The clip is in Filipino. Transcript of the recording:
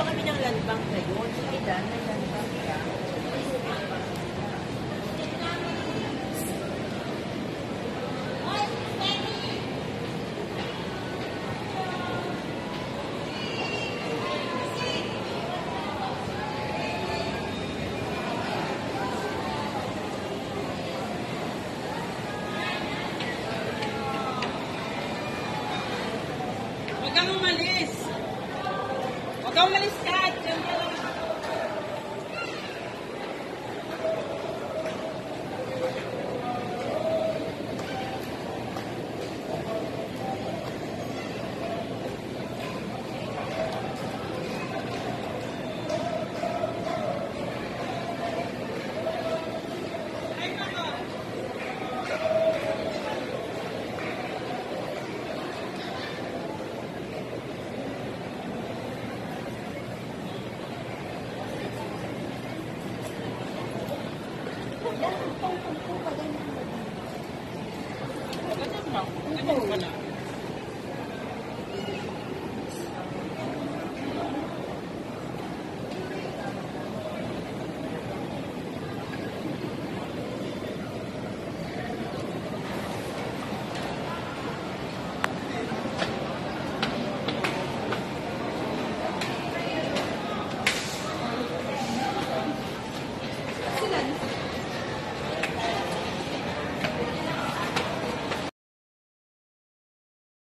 pa kami ng land bank ngayon. Sige, Dan, may land bank ka. Huwag kang umalis. Huwag kang umalis, Kat. Diyan ka lang. Ganyan lang. Ganyan lang.